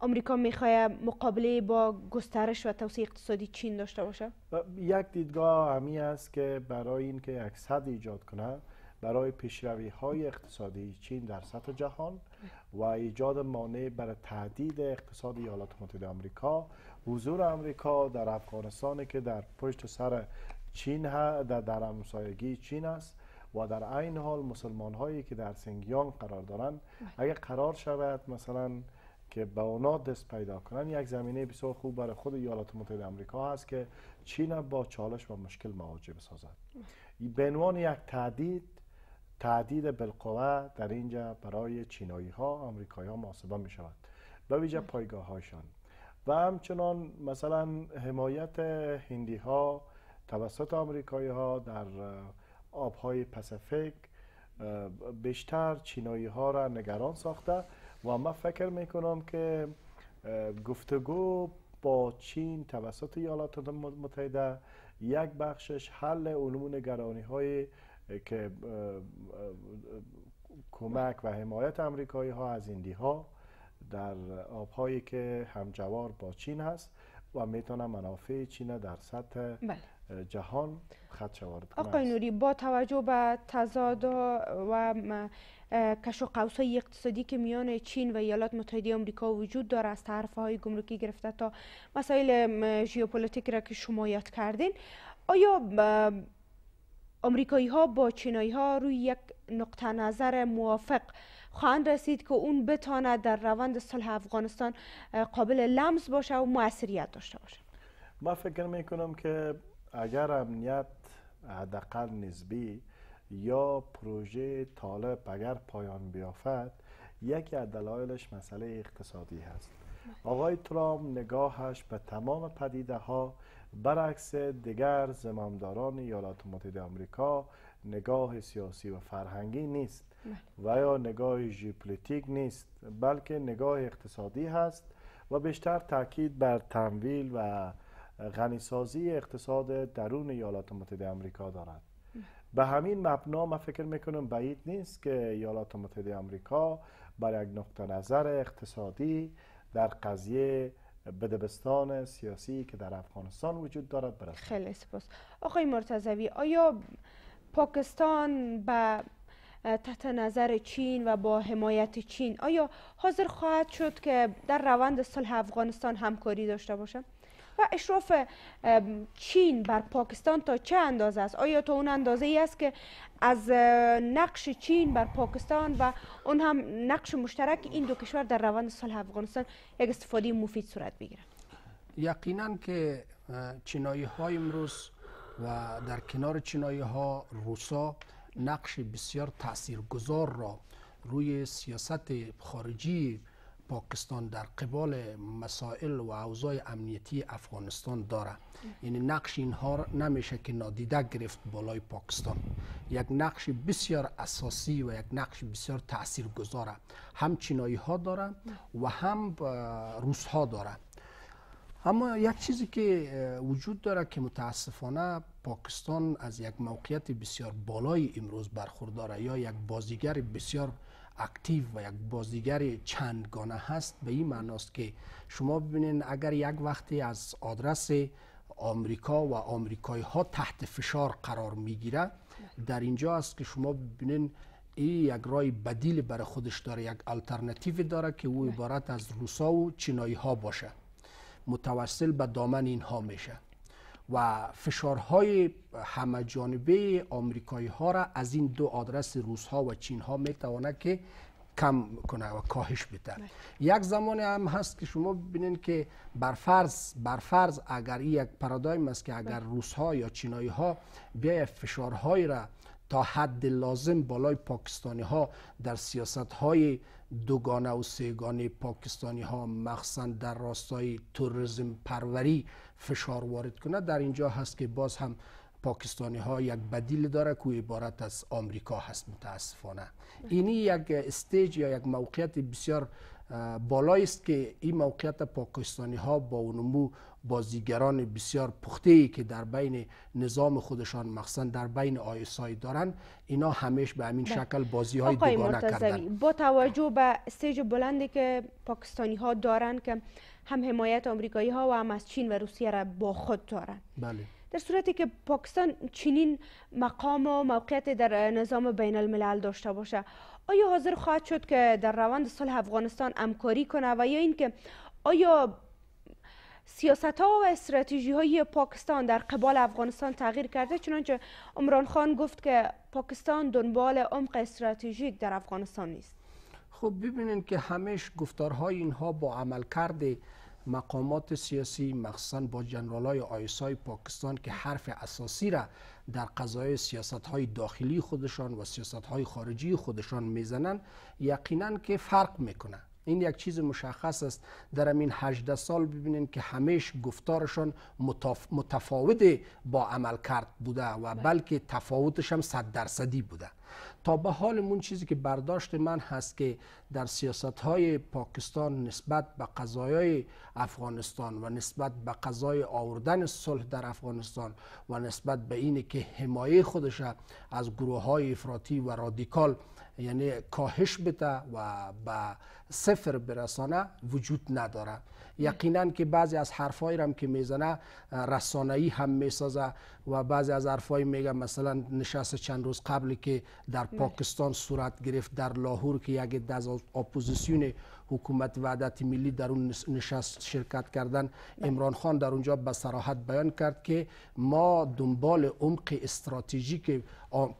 آمریکا می‌خواد مقابله با گسترش و توسعه اقتصادی چین داشته باشه؟ یک دیدگاه همی است که برای اینکه یک صد ایجاد کنه برای پیشروی های اقتصادی چین در سطح جهان و ایجاد مانع برای تهدید اقتصاد ایالات متحده آمریکا حضور آمریکا در افغانستان که در پشت سر چین در, در همسایگی چین است و در عین حال مسلمان هایی که در سنگیان قرار دارند بله. اگر قرار شود مثلا که به اونا دست پیدا کنن یک زمینه بسیار خوب برای خود ایالات متحده آمریکا هست که چین با چالش و مشکل مواجه بسازد. به عنوان یک تعدید تعدید بالقوه در اینجا برای چینایی ها آمریکایی ها محاسبه می شود. به ویژه پایگاه هایشان و همچنان مثلا حمایت هندی ها توسط آمریکایی ها در آبهای پسیفیک بیشتر چینایی ها را نگران ساخته و من فکر می کنم که گفتگو با چین توسط ایالات متحده یک بخشش حل علوم نگرانی های که کمک و حمایت امریکایی ها از هندی ها در آبهایی که همجوار با چین هست و می‌تونه منافع چین در سطح بله. جهان خط وارد کنه آقای نوری با توجه به تضاد و کش و قوس اقتصادی که میان چین و ایالات متحده آمریکا وجود داره از تعرفه های گمرکی گرفته تا مسائل ژئوپلیتیک را که شما یاد کردین آیا آمریکایی ها با چینایی ها روی یک نقطه نظر موافق خواهند رسید که اون بتاند در روند صلح افغانستان قابل لمس باشه و موثریت داشته باشه؟ ما فکر می کنم که اگر امنیت حداقل نسبی یا پروژه طالب اگر پایان بیافت یکی از دلایلش مسئله اقتصادی هست آقای ترامپ نگاهش به تمام پدیده ها برعکس دیگر زمامداران ایالات متحده آمریکا نگاه سیاسی و فرهنگی نیست بله. و یا نگاه ژئوپلیتیک نیست بلکه نگاه اقتصادی هست و بیشتر تاکید بر تمویل و غنیسازی اقتصاد درون ایالات متحده آمریکا دارد. به همین مبنا من فکر می‌کنم بعید نیست که ایالات متحده آمریکا بر یک نقطه نظر اقتصادی در قضیه بدبستان سیاسی که در افغانستان وجود دارد برسد خیلی سپاس. آقای مرتضوی آیا پاکستان به تحت نظر چین و با حمایت چین آیا حاضر خواهد شد که در روند صلح افغانستان همکاری داشته باشه و اشراف چین بر پاکستان تا چه اندازه است؟ آیا تا اون اندازه ای است که از نقش چین بر پاکستان و اون هم نقش مشترک این دو کشور در روند صلح افغانستان یک استفاده مفید صورت بگیره؟ یقینا که چینایی های امروز و در کنار چینایی ها روسا نقش بسیار تاثیرگذار را روی سیاست خارجی پاکستان در قبال مسائل و اوضاع امنیتی افغانستان داره یعنی نقش اینها نمیشه که نادیده گرفت بالای پاکستان. یک نقش بسیار اساسی و یک نقش بسیار تاثیرگذاره هم چینایی ها داره و هم روس ها داره اما یک چیزی که وجود داره که متاسفانه پاکستان از یک موقعیت بسیار بالای امروز برخورداره یا یک بازیگر بسیار اکتیو و یک بازیگر چندگانه هست به این معناست که شما ببینین اگر یک وقتی از آدرس آمریکا و آمریکایی ها تحت فشار قرار می‌گیره در اینجا است که شما ببینین ای یک رای بدیل برای خودش داره یک الترناتیو داره که او عبارت از روسا و چینایی ها باشه. متوسل به دامن اینها میشه. و فشارهای همه جانبه آمریکایی ها را از این دو آدرس روس ها و چین ها می‌تواند که کم کنه و کاهش بده بله. یک زمان هم هست که شما ببینید که برفرض برفرض اگر این یک پارادایم است که اگر بله. روس ها یا چینایی ها بیای فشارهایی را تا حد لازم بالای پاکستانی ها در سیاست های دوگانه و سهگانه پاکستانی ها مخصوصا در راستای توریسم پروری فشار وارد کنه در اینجا هست که باز هم پاکستانی ها یک بدیل داره که عبارت از آمریکا هست متاسفانه. اینی یک stage یا یک موقعیت بسیار بالایی است که این موقعیت پاکستانی ها با اونمو بازیگران بسیار پخته ای که در بین نظام خودشان مخصوصا در بین ISI دارن اینا همیش به همین بله. شکل بازی های دوگانه کردن. با توجه به stage بلندی که پاکستانی ها دارن که هم حمایت آمریکایی ها و هم از چین و روسیه را با خود دارن بله. در صورتی که پاکستان چنین مقام و موقعیت در نظام بین الملل داشته باشه آیا حاضر خواهد شد که در روند صلح افغانستان همکاری کنه و یا اینکه آیا سیاست ها و استراتژی های پاکستان در قبال افغانستان تغییر کرده؟ چنانچه عمران خان گفت که پاکستان دنبال عمق استراتژیک در افغانستان نیست. خب ببینید که همیش گفتارهای اینها با عمل کرده مقامات سیاسی مخصوصا با جنرال های آیسای پاکستان که حرف اساسی را در قضای سیاست های داخلی خودشان و سیاست های خارجی خودشان می‌زنن یقینا که فرق می‌کنه. این یک چیز مشخص است. در این 18 سال ببینید که همیش گفتارشان متفاوت با عمل کرد بوده و بله. بلکه تفاوتش هم صد درصدی بوده. تا به حال اون چیزی که برداشت من هست که در سیاست های پاکستان نسبت به قضایای افغانستان و نسبت به قضای آوردن صلح در افغانستان و نسبت به اینه که حمایه خودش از گروه های افراطی و رادیکال یعنی کاهش بده و به صفر برسانه وجود نداره. یقینا که بعضی از حرفایی هم که می‌زنه رسانه‌ای هم می‌سازه و بعضی از حرفایی میگه مثلا نشست چند روز قبل که در پاکستان صورت گرفت در لاهور که یک از اپوزیسیون حکومت وحدت ملی در اون نشست شرکت کردن امران خان در اونجا به صراحت بیان کرد که ما دنبال عمق استراتژیک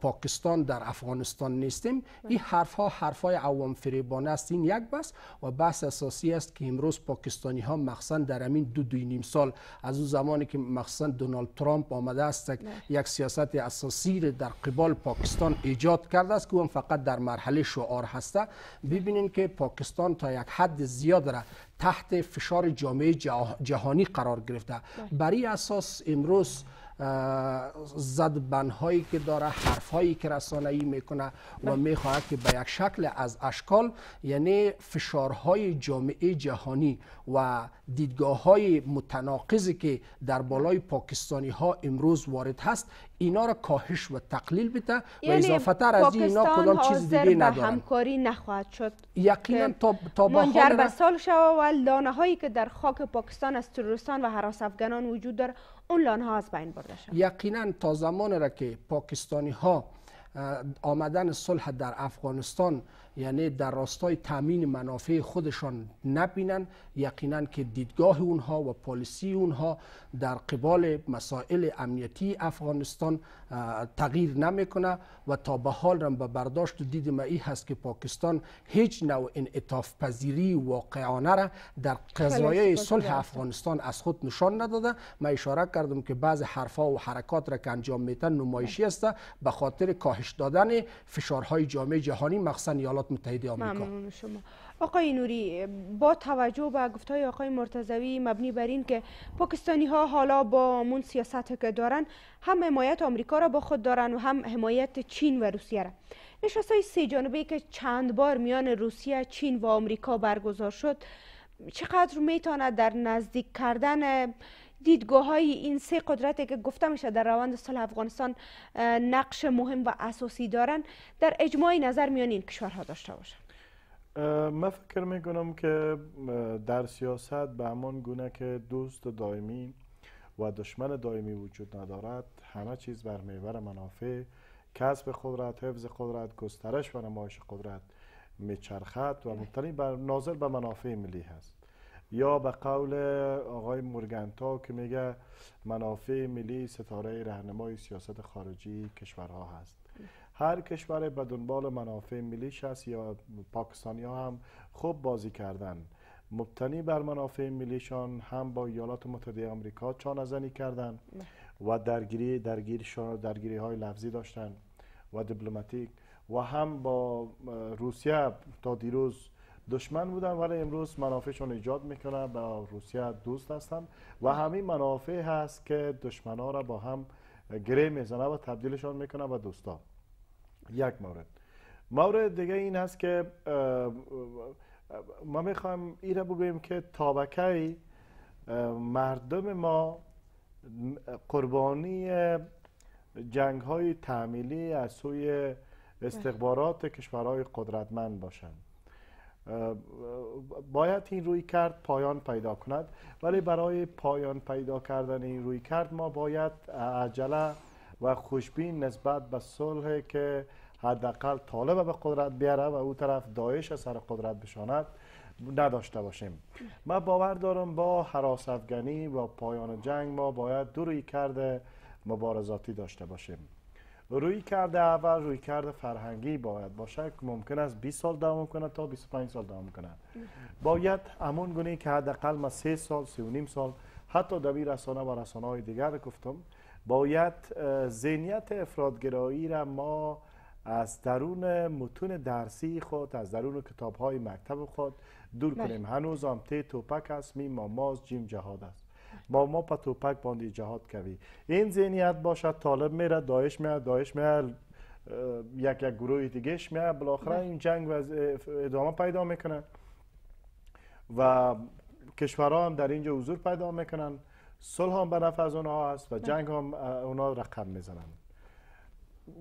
پاکستان در افغانستان نیستیم. این حرف ها حرف های عوام فریبانه است. این یک بس و بحث اساسی است که امروز پاکستانی ها مخصوصا در همین دو دوی نیم سال از اون زمانی که مخصوصا دونالد ترامپ آمده است یک سیاست اساسی در قبال پاکستان ایجاد کرده است که اون فقط در مرحله شعار هسته. ببینین که پاکستان تا یک حد زیاد را تحت فشار جامعه جهانی قرار گرفته. برای اساس امروز زد هایی که داره حرف هایی که رسانه‌ای می‌کنه و می‌خواهد که به یک شکل از اشکال یعنی فشارهای جامعه جهانی و دیدگاه های متناقضی که در بالای پاکستانی ها امروز وارد هست اینا را کاهش و تقلیل بده و یعنی اضافه تر از اینا کدام چیز دیگه ندارن. همکاری نخواهد شد یقینا تا, تا منجر به سال شود و لانه هایی که در خاک پاکستان از تروریستان و حراس افغانان وجود داره اون لانه ها از بین برده شد. یقینا تا زمان را که پاکستانی ها آمدن صلح در افغانستان یعنی در راستای تامین منافع خودشان نبینن یقینا که دیدگاه اونها و پالیسی اونها در قبال مسائل امنیتی افغانستان تغییر نمی‌کنه و تا به حال هم به برداشت و دید ما هست که پاکستان هیچ نوع انعطاف پذیری واقعانه را در قضایای صلح افغانستان از خود نشان نداده. ما اشاره کردم که بعض حرفا و حرکات را که انجام میتن نمایشی است به خاطر کاهش دادن فشارهای جامعه جهانی مخصوصا ایالات متحده آمریکا. ممنون شما. آقای نوری با توجه به گفتهای آقای مرتضوی مبنی بر این که پاکستانی ها حالا با مون سیاست که دارن هم حمایت آمریکا را با خود دارن و هم حمایت چین و روسیه را. نشست های سه جانبه که چند بار میان روسیه چین و آمریکا برگزار شد چقدر می‌تواند در نزدیک کردن دیدگاه های این سه قدرتی که گفته میشه در روند صلح افغانستان نقش مهم و اساسی دارن در اجماع نظر میان این کشورها داشته باشن من فکر می‌کنم که در سیاست به همان گونه که دوست دائمی و دشمن دائمی وجود ندارد همه چیز بر میبر منافع کسب قدرت حفظ قدرت گسترش و نمایش قدرت میچرخد و مبتنی بر ناظر به منافع ملی هست. یا به قول آقای مورگنتا که میگه منافع ملی ستاره رهنمای سیاست خارجی کشورها هست. هر کشور به دنبال منافع ملیش هست یا پاکستانی ها هم خوب بازی کردن. مبتنی بر منافع ملیشان هم با ایالات متحده آمریکا چانه کردن و درگیری درگیرشان درگیری های لفظی داشتن و دیپلماتیک و هم با روسیه تا دیروز دشمن بودن ولی امروز منافعشون ایجاد می‌کنن با روسیه دوست هستن و همین منافع هست که دشمن ها را با هم گره می‌زنه و تبدیلشان می‌کنه به دوستا. یک مورد. مورد دیگه این هست که ما می‌خوایم این را بگوییم که تابکه مردم ما قربانی جنگ های تعمیلی از سوی استخبارات کشورهای قدرتمند باشند. باید این روی کرد پایان پیدا کند. ولی برای پایان پیدا کردن این روی کرد ما باید عجله و خوشبین نسبت به صلح که حداقل طالب به قدرت بیاره و او طرف داعش سر قدرت بشاند نداشته باشیم. ما باور دارم با حراس افغانی و پایان جنگ ما باید دو روی کرده مبارزاتی داشته باشیم. روی کرده اول روی کرده فرهنگی باید باشه که ممکن است 20 سال دوام کنه تا 25 سال دوام کنه. باید همون گونه که حداقل ما 3 سال 3 و نیم سال حتی در رسانه و رسانه های دیگر گفتم باید ذهنیت افرادگرایی را ما از درون متون درسی خود از درون کتاب های مکتب خود دور بله. کنیم هنوز هم تی توپک است می ماماز جیم جهاد است با ما پا توپک باندی جهاد کوی این ذهنیت باشد طالب میره داعش میاد داعش میاد یک یک گروه دیگهش میاد بالاخره بله. این جنگ و ادامه پیدا می‌کنه و کشورها هم در اینجا حضور پیدا می‌کنن صلح هم به نفع از اونها هست و بله. جنگ هم اونها رقم می‌زنن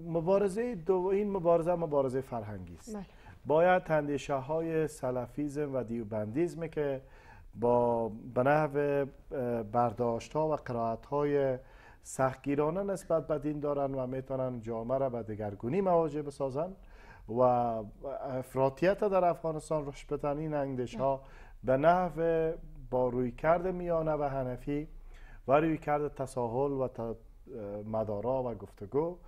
مبارزه دو این مبارزه مبارزه فرهنگی است. بله. باید اندیشه های سلفیزم و دیوبندیزم که با به نحو برداشت ها و قرائت های سختگیرانه نسبت به دین دارن و می‌تونن جامعه را به دگرگونی مواجه بسازن و افراطیت در افغانستان روش بدن. این اندیش ها به نحو با روی کرد میانه و هنفی و روی کرد تساهل و مدارا و گفتگو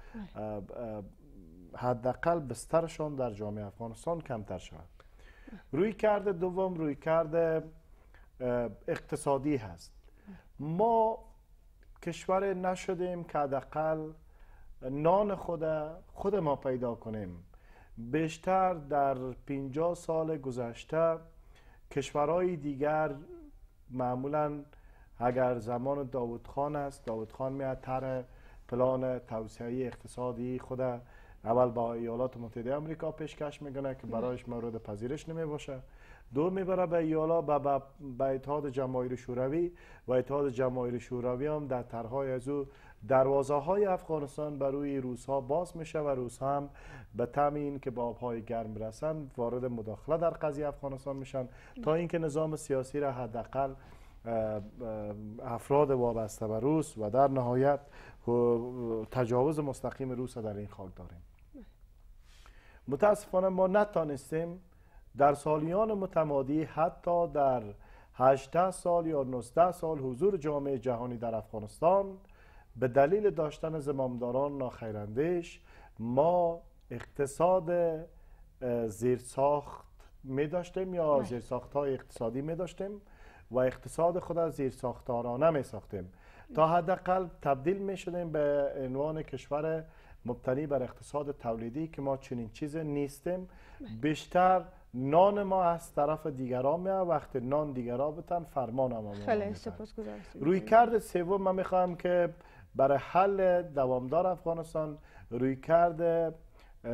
حداقل بسترشان در جامعه افغانستان کمتر شود. روی کرده دوم روی کرده اقتصادی هست. ما کشور نشدیم که حداقل نان خود خود ما پیدا کنیم. بیشتر در 50 سال گذشته کشورهای دیگر معمولا اگر زمان داود خان است داود خان میاد تر پلان توسعه اقتصادی خود اول با ایالات متحده آمریکا پیشکش می‌کنه که برایش مورد پذیرش نمی باشه دو می‌بره به ایالا به, به اتحاد جماهیر شوروی و اتحاد جماهیر شوروی هم در طرحهای از او دروازه های افغانستان بر روی روس ها باز میشه و روس هم به تم که با آبهای گرم برسن وارد مداخله در قضیه افغانستان میشن تا اینکه نظام سیاسی را حداقل افراد وابسته به روس و در نهایت تجاوز مستقیم روس در این خاک داریم متاسفانه ما نتانستیم در سالیان متمادی حتی در 18 سال یا 19 سال حضور جامعه جهانی در افغانستان به دلیل داشتن زمامداران ناخیراندیش ما اقتصاد زیرساخت می داشتیم یا بله. زیرساخت های اقتصادی می داشتیم و اقتصاد خود از زیرساختارانه می ساختیم. تا حداقل تبدیل می شدیم به عنوان کشور مبتنی بر اقتصاد تولیدی که ما چنین چیز نیستیم. بله. بیشتر نان ما از طرف دیگران میاد وقت نان دیگران بتن فرمان هم خیلی روی کرد سوم من می‌خوام که برای حل دوامدار افغانستان روی کرد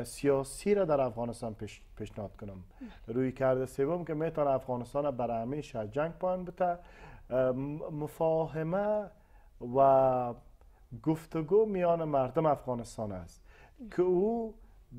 سیاسی را در افغانستان پیش، پیشنهاد کنم. روی کرده سوم که می‌تونه افغانستان برای همیشه جنگ پایان بته مفاهمه و گفتگو میان مردم افغانستان است. که او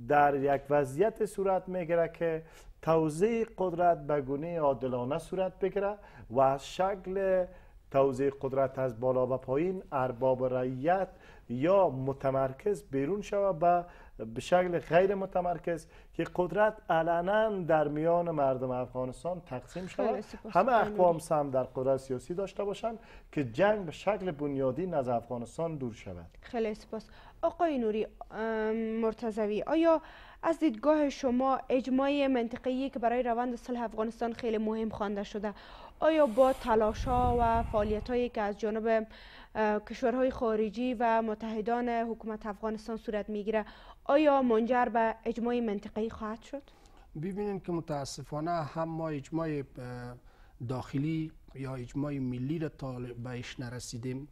در یک وضعیت صورت می‌گیره که توزیع قدرت به گونه عادلانه صورت بگیره و از شکل توزیع قدرت از بالا و پایین ارباب رعیت یا متمرکز بیرون شود و به شکل غیر متمرکز که قدرت علنا در میان مردم افغانستان تقسیم شود. همه اقوام هم در قدرت سیاسی داشته باشند که جنگ به شکل بنیادی از افغانستان دور شود. خیلی سپاس. آقای نوری مرتضوی آیا از دیدگاه شما اجماع منطقی که برای روند صلح افغانستان خیلی مهم خوانده شده؟ آیا با تلاشا و فعالیت هایی که از جانب کشورهای خارجی و متحدان حکومت افغانستان صورت می‌گیره آیا منجر به اجماع منطقی خواهد شد؟ ببینید که متاسفانه هم ما اجماع داخلی یا اجماع ملی را تا بهش نرسیدیم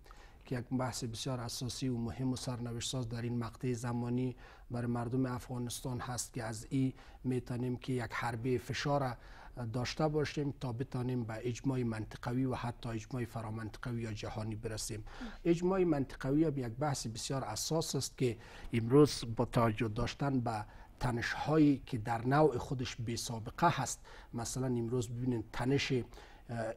که یک بحث بسیار اساسی و مهم و سرنوشت ساز در این مقطع زمانی برای مردم افغانستان هست که از این می‌تونیم که یک حربه فشار داشته باشیم تا بتانیم به اجماع منطقوی و حتی اجماع فرامنطقوی یا جهانی برسیم. اجماع منطقوی یک بحث بسیار اساس است که امروز با توجه داشتن به تنش هایی که در نوع خودش بی سابقه هست. مثلا امروز ببینید تنش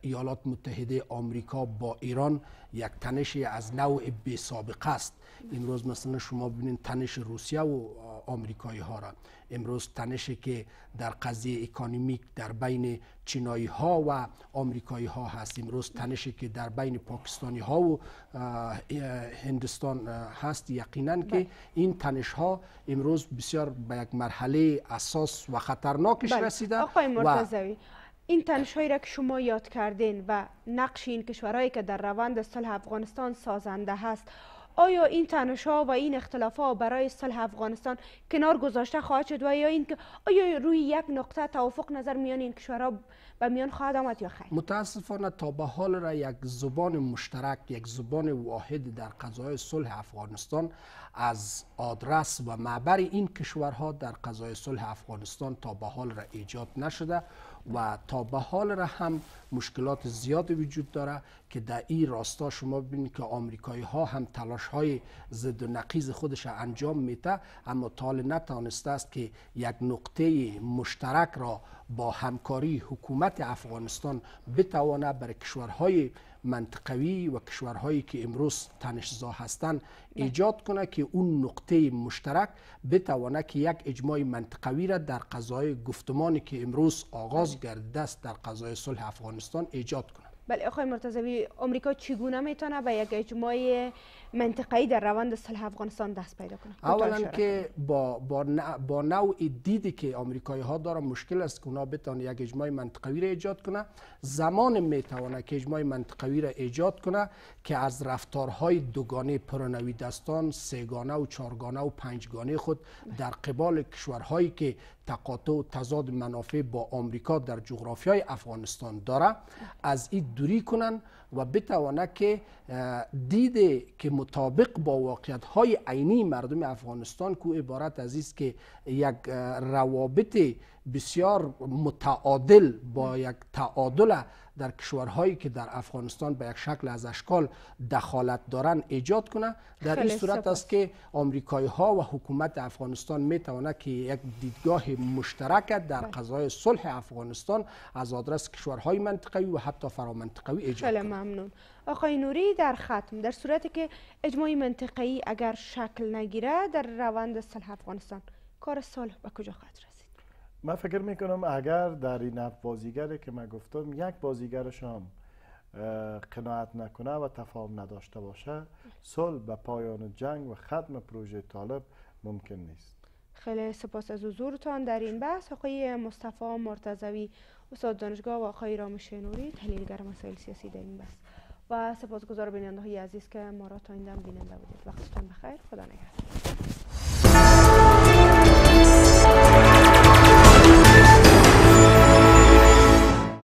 ایالات متحده آمریکا با ایران یک تنش از نوع بی سابقه است امروز مثلا شما ببینید تنش روسیه و آمریکایی ها را امروز تنشی که در قضیه اکانومیک در بین چینایی ها و آمریکایی ها هست امروز تنشی که در بین پاکستانی ها و هندستان هست یقینا که بله. این تنش ها امروز بسیار به یک مرحله اساس و خطرناکش بله. رسیده آقای مرتضوی این تنشهایی را که شما یاد کردین و نقش این کشورهایی که در روند صلح افغانستان سازنده هست آیا این تنشها و این اختلافها برای صلح افغانستان کنار گذاشته خواهد شد و یا اینکه آیا روی یک نقطه توافق نظر میان این کشورها به میان خواهد آمد یا خیر؟ متاسفانه تا به حال را یک زبان مشترک یک زبان واحد در قضای صلح افغانستان از آدرس و معبر این کشورها در قضای صلح افغانستان تا به حال را ایجاد نشده. و تا به حال را هم مشکلات زیاد وجود داره که در این راستا شما ببینید که آمریکایی ها هم تلاش های ضد و نقیز خودش انجام میده اما تال نتانسته است که یک نقطه مشترک را با همکاری حکومت افغانستان بتوانه بر کشورهای منطقوی و کشورهایی که امروز تنشزا هستند ایجاد کنه که اون نقطه مشترک بتوانه که یک اجماع منطقوی را در قضای گفتمانی که امروز آغاز گردیده است در قضای صلح افغانستان ایجاد کنه بله آقای مرتضوی آمریکا چگونه می‌تونه به یک اجماع منطقه‌ای در روند صلح افغانستان دست پیدا کنه اولا که با با, با نوع دیدی که آمریکایی ها دارن مشکل است که اونا بتونه یک اجماع منطقوی را ایجاد کنه زمان می‌تونه که اجماع منطقوی را ایجاد کنه که از رفتارهای دوگانه پرنوی دستان سهگانه و چهارگانه و پنجگانه خود در قبال کشورهایی که تقاطع و تضاد منافع با آمریکا در جغرافیای افغانستان داره از این دوری کنن. و بتوانه که دیده که مطابق با واقعیت های عینی مردم افغانستان کو عبارت از است که یک روابط بسیار متعادل با یک تعادل در کشورهایی که در افغانستان به یک شکل از اشکال دخالت دارن ایجاد کنه. در این صورت است که آمریکایی ها و حکومت افغانستان می که یک دیدگاه مشترک در بله. قضای صلح افغانستان از آدرس کشورهای منطقوی و حتی فرامنطقوی ایجاد خیلی ممنون. آقای نوری در ختم در صورتی که اجماعی منطقه‌ای اگر شکل نگیره در روند صلح افغانستان کار صلح به کجا خواهد رسید؟ من فکر می‌کنم اگر در این بازیگری که من گفتم یک بازیگرش هم قناعت نکنه و تفاهم نداشته باشه صلح به پایان جنگ و ختم پروژه طالب ممکن نیست. خیلی سپاس از حضورتان. در این بحث آقای مصطفی مرتضوی استاد دانشگاه و آقای رامش نوری تحلیلگر مسائل سیاسی در این بحث. و سپاسگزار بیننده های عزیز که ما را تا این دم بیننده بودید. وقتتان بخیر. خدا نگهدار.